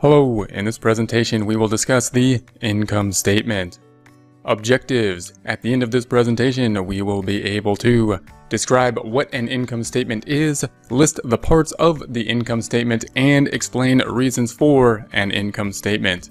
Hello, in this presentation we will discuss the income statement. Objectives. At the end of this presentation we will be able to describe what an income statement is, list the parts of the income statement, and explain reasons for an income statement.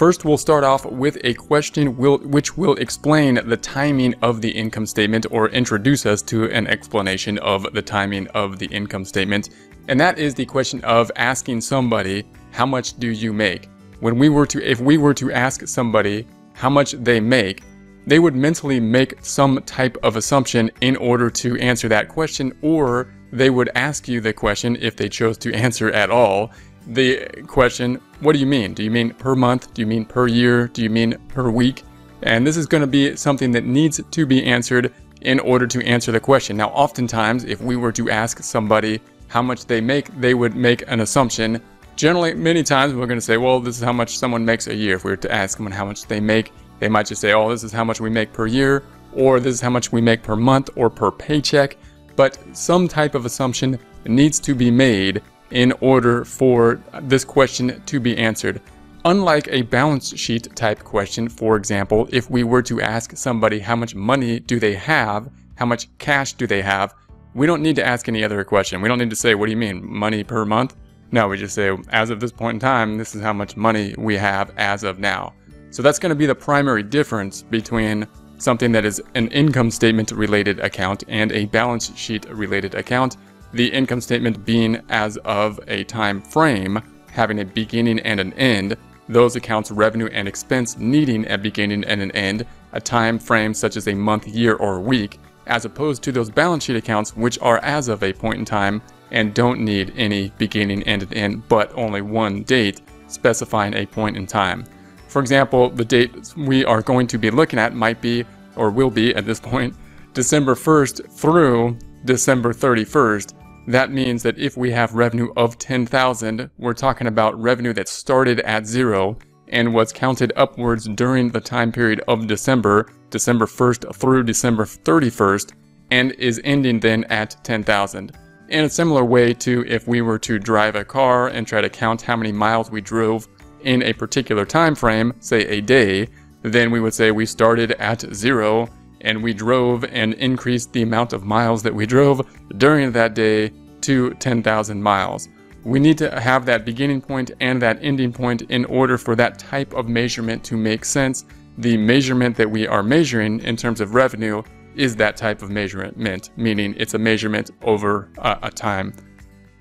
First, we'll start off with a question which will explain the timing of the income statement or introduce us to an explanation of the timing of the income statement. And that is the question of asking somebody how much do you make? When we were to, if we were to ask somebody how much they make, they would mentally make some type of assumption in order to answer that question, or they would ask you the question if they chose to answer at all. The question, what do you mean? Do you mean per month? Do you mean per year? Do you mean per week? And this is going to be something that needs to be answered in order to answer the question. Now, oftentimes, if we were to ask somebody how much they make, they would make an assumption Generally, many times we're going to say, well, this is how much someone makes a year. If we were to ask someone how much they make, they might just say, oh, this is how much we make per year, or this is how much we make per month or per paycheck. But some type of assumption needs to be made in order for this question to be answered. Unlike a balance sheet type question, for example, if we were to ask somebody how much money do they have, how much cash do they have, we don't need to ask any other question. We don't need to say, what do you mean, money per month? No, we just say, as of this point in time, this is how much money we have as of now. So that's going to be the primary difference between something that is an income statement related account and a balance sheet related account. The income statement being as of a time frame, having a beginning and an end. Those accounts revenue and expense needing a beginning and an end, a time frame such as a month, year, or week, as opposed to those balance sheet accounts which are as of a point in time and don't need any beginning and an end, but only one date specifying a point in time. For example, the date we are going to be looking at might be, or will be at this point, December 1st through December 31st. That means that if we have revenue of 10,000, we're talking about revenue that started at zero and was counted upwards during the time period of December, December 1st through December 31st, and is ending then at 10,000. In a similar way to if we were to drive a car and try to count how many miles we drove in a particular time frame, say a day, then we would say we started at zero and we drove and increased the amount of miles that we drove during that day to 10,000 miles. We need to have that beginning point and that ending point in order for that type of measurement to make sense. The measurement that we are measuring in terms of revenue is that type of measurement, meaning it's a measurement over a, a time.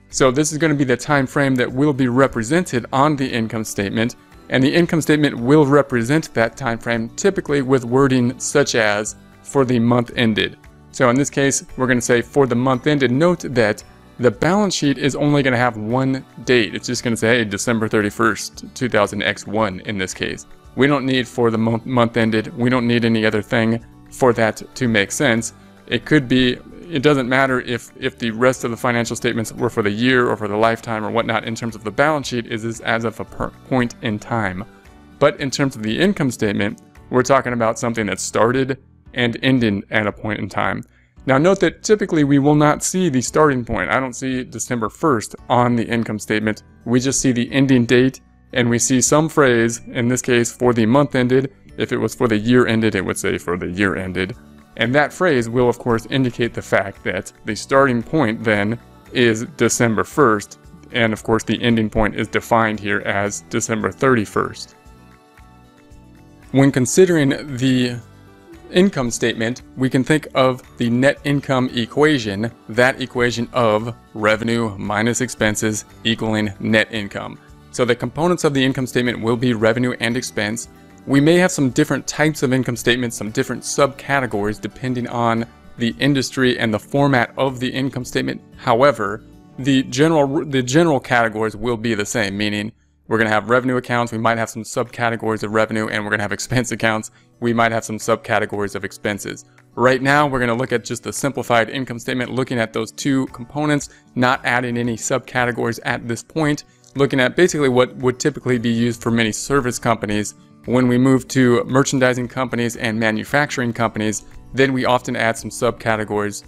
So this is going to be the time frame that will be represented on the income statement, and the income statement will represent that time frame typically with wording such as for the month ended. So in this case, we're going to say for the month ended. Note that the balance sheet is only going to have one date. It's just going to say hey, December 31st, 2000X1 in this case. We don't need for the month, ended. We don't need any other thing for that to make sense. It could be, it doesn't matter if, if the rest of the financial statements were for the year or for the lifetime or whatnot in terms of the balance sheet is this as of a point in time. But in terms of the income statement, we're talking about something that started and ended at a point in time. Now note that typically we will not see the starting point. I don't see December 1st on the income statement. We just see the ending date and we see some phrase, in this case for the month ended, if it was for the year ended, it would say for the year ended. And that phrase will, of course, indicate the fact that the starting point then is December 1st, and of course, the ending point is defined here as December 31st. When considering the income statement, we can think of the net income equation, that equation of revenue minus expenses equaling net income. So the components of the income statement will be revenue and expense, we may have some different types of income statements, some different subcategories depending on the industry and the format of the income statement. However, the general the general categories will be the same, meaning we're going to have revenue accounts, we might have some subcategories of revenue, and we're going to have expense accounts. We might have some subcategories of expenses. Right now, we're going to look at just the simplified income statement, looking at those two components, not adding any subcategories at this point, looking at basically what would typically be used for many service companies when we move to merchandising companies and manufacturing companies, then we often add some subcategories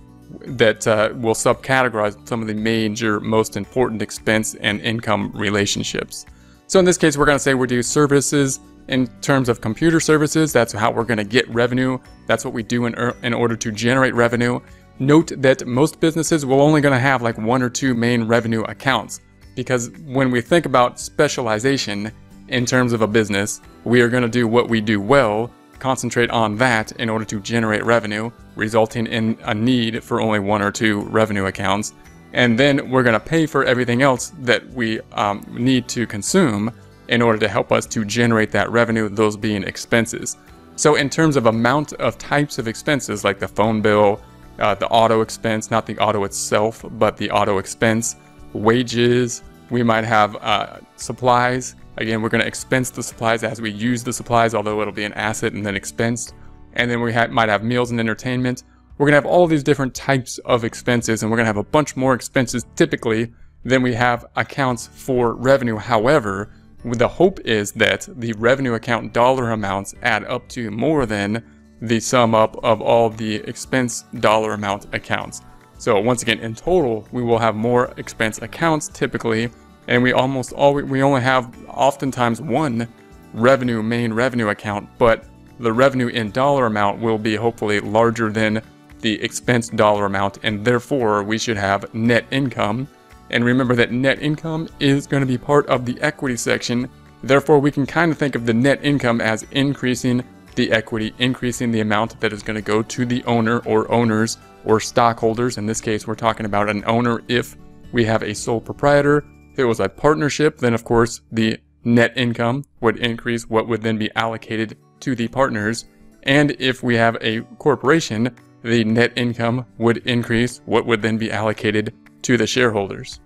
that uh, will subcategorize some of the major, most important expense and income relationships. So in this case, we're going to say we do services in terms of computer services. That's how we're going to get revenue. That's what we do in, er, in order to generate revenue. Note that most businesses will only going to have like one or two main revenue accounts because when we think about specialization in terms of a business, we are going to do what we do well, concentrate on that in order to generate revenue, resulting in a need for only one or two revenue accounts. And then we're going to pay for everything else that we um, need to consume in order to help us to generate that revenue, those being expenses. So in terms of amount of types of expenses like the phone bill, uh, the auto expense, not the auto itself, but the auto expense, wages, we might have uh, supplies. Again, we're going to expense the supplies as we use the supplies, although it'll be an asset and then expensed. And then we ha might have meals and entertainment. We're going to have all these different types of expenses, and we're going to have a bunch more expenses typically than we have accounts for revenue. However, the hope is that the revenue account dollar amounts add up to more than the sum up of all the expense dollar amount accounts. So once again, in total, we will have more expense accounts typically, and we almost always, we only have oftentimes one revenue main revenue account, but the revenue in dollar amount will be hopefully larger than the expense dollar amount, and therefore we should have net income and remember that net income is going to be part of the equity section. Therefore, we can kind of think of the net income as increasing the equity, increasing the amount that is going to go to the owner or owners or stockholders. In this case, we're talking about an owner if we have a sole proprietor. If it was a partnership, then of course the net income would increase what would then be allocated to the partners. And if we have a corporation, the net income would increase what would then be allocated to the shareholders.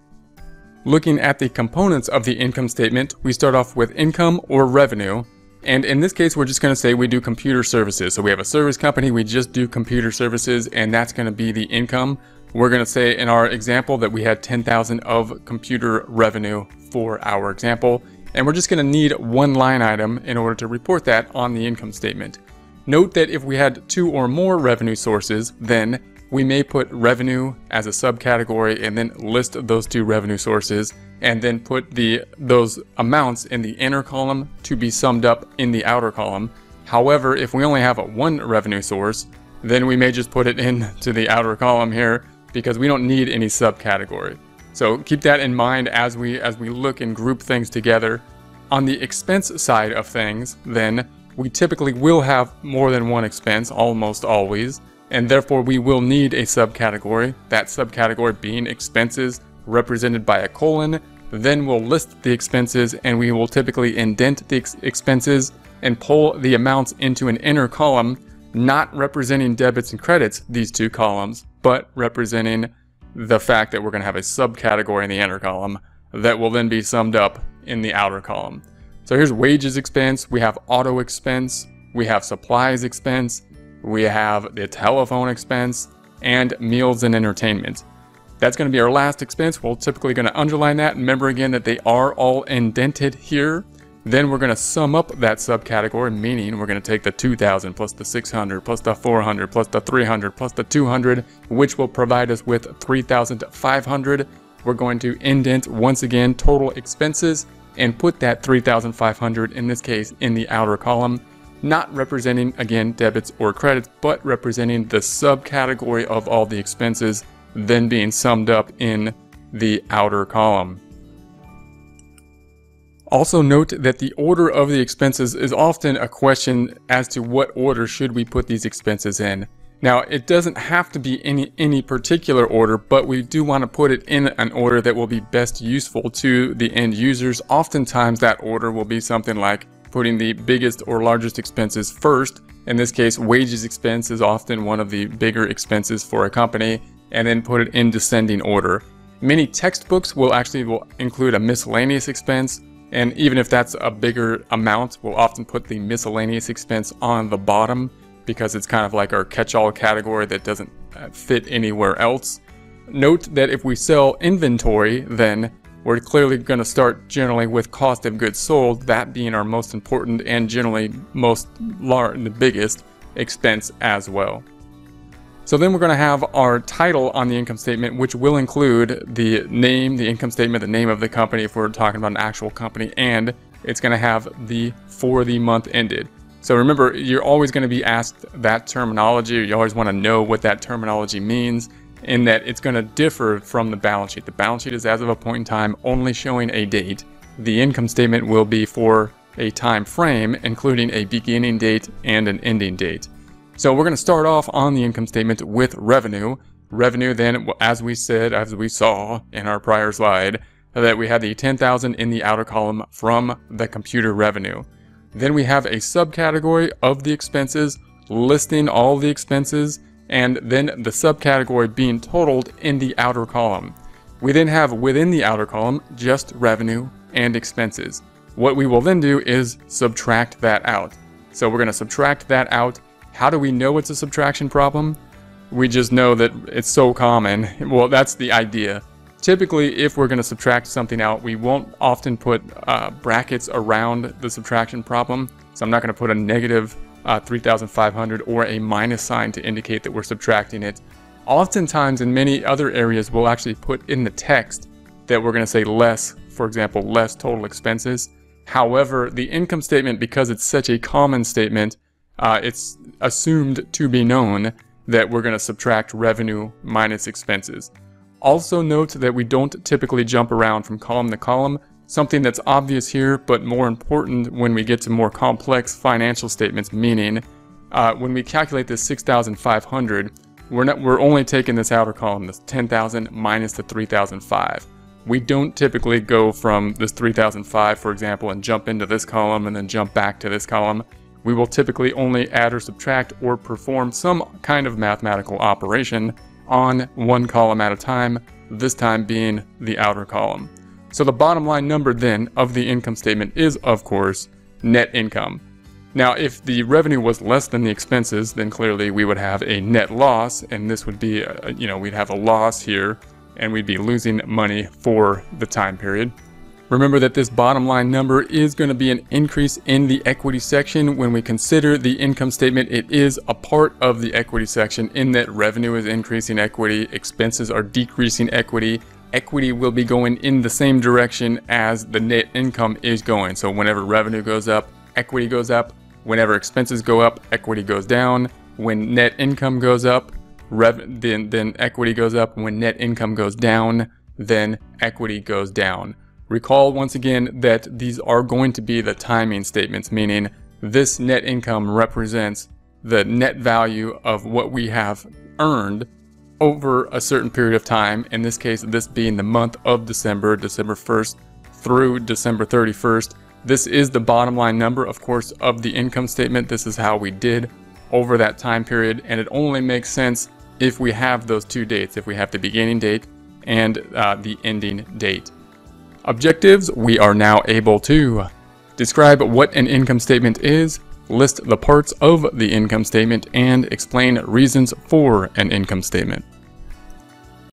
Looking at the components of the income statement, we start off with income or revenue. And in this case, we're just going to say we do computer services. So we have a service company, we just do computer services, and that's going to be the income. We're going to say in our example that we had 10,000 of computer revenue for our example. And we're just going to need one line item in order to report that on the income statement. Note that if we had two or more revenue sources, then we may put revenue as a subcategory and then list those two revenue sources and then put the those amounts in the inner column to be summed up in the outer column. However, if we only have one revenue source, then we may just put it into the outer column here because we don't need any subcategory. So keep that in mind as we as we look and group things together. On the expense side of things, then we typically will have more than one expense almost always and therefore we will need a subcategory, that subcategory being expenses represented by a colon, then we'll list the expenses and we will typically indent the ex expenses and pull the amounts into an inner column, not representing debits and credits, these two columns, but representing the fact that we're going to have a subcategory in the inner column that will then be summed up in the outer column. So here's wages expense, we have auto expense, we have supplies expense, we have the telephone expense, and meals and entertainment. That's going to be our last expense. We're typically going to underline that. Remember again that they are all indented here. Then we're going to sum up that subcategory, meaning we're going to take the 2000 plus the 600 plus the 400 plus the 300 plus the 200, which will provide us with 3500. We're going to indent once again total expenses and put that 3500 in this case in the outer column not representing, again, debits or credits, but representing the subcategory of all the expenses, then being summed up in the outer column. Also note that the order of the expenses is often a question as to what order should we put these expenses in. Now, it doesn't have to be any, any particular order, but we do want to put it in an order that will be best useful to the end users. Oftentimes that order will be something like putting the biggest or largest expenses first. In this case, wages expense is often one of the bigger expenses for a company, and then put it in descending order. Many textbooks will actually will include a miscellaneous expense, and even if that's a bigger amount, we'll often put the miscellaneous expense on the bottom because it's kind of like our catch-all category that doesn't uh, fit anywhere else. Note that if we sell inventory, then we're clearly going to start generally with cost of goods sold, that being our most important and generally most large, the biggest expense as well. So then we're going to have our title on the income statement, which will include the name, the income statement, the name of the company if we're talking about an actual company, and it's going to have the for the month ended. So remember, you're always going to be asked that terminology, you always want to know what that terminology means, in that it's going to differ from the balance sheet. The balance sheet is as of a point in time only showing a date. The income statement will be for a time frame, including a beginning date and an ending date. So we're going to start off on the income statement with revenue. Revenue then, as we said, as we saw in our prior slide, that we had the 10,000 in the outer column from the computer revenue. Then we have a subcategory of the expenses listing all the expenses and then the subcategory being totaled in the outer column. We then have within the outer column just revenue and expenses. What we will then do is subtract that out. So we're going to subtract that out how do we know it's a subtraction problem? We just know that it's so common. Well, that's the idea. Typically, if we're going to subtract something out, we won't often put uh, brackets around the subtraction problem. So I'm not going to put a negative, uh, 3,500 or a minus sign to indicate that we're subtracting it. Oftentimes, in many other areas, we'll actually put in the text that we're going to say less, for example, less total expenses. However, the income statement, because it's such a common statement, uh, it's assumed to be known that we're going to subtract revenue minus expenses. Also note that we don't typically jump around from column to column, something that's obvious here but more important when we get to more complex financial statements, meaning uh, when we calculate this 6,500, we're, not, we're only taking this outer column, this 10,000 minus the 3,005. We don't typically go from this 3005, for example, and jump into this column and then jump back to this column. We will typically only add or subtract or perform some kind of mathematical operation on one column at a time, this time being the outer column. So the bottom line number then of the income statement is, of course, net income. Now, if the revenue was less than the expenses, then clearly we would have a net loss, and this would be, a, you know, we'd have a loss here, and we'd be losing money for the time period. Remember that this bottom line number is going to be an increase in the equity section. When we consider the income statement, it is a part of the equity section in that revenue is increasing equity, expenses are decreasing equity. Equity will be going in the same direction as the net income is going. So whenever revenue goes up, equity goes up. Whenever expenses go up, equity goes down. When net income goes up, then, then equity goes up. When net income goes down, then equity goes down. Recall once again that these are going to be the timing statements, meaning this net income represents the net value of what we have earned over a certain period of time. In this case, this being the month of December, December 1st through December 31st. This is the bottom line number, of course, of the income statement. This is how we did over that time period, and it only makes sense if we have those two dates, if we have the beginning date and uh, the ending date. Objectives, we are now able to describe what an income statement is, list the parts of the income statement, and explain reasons for an income statement.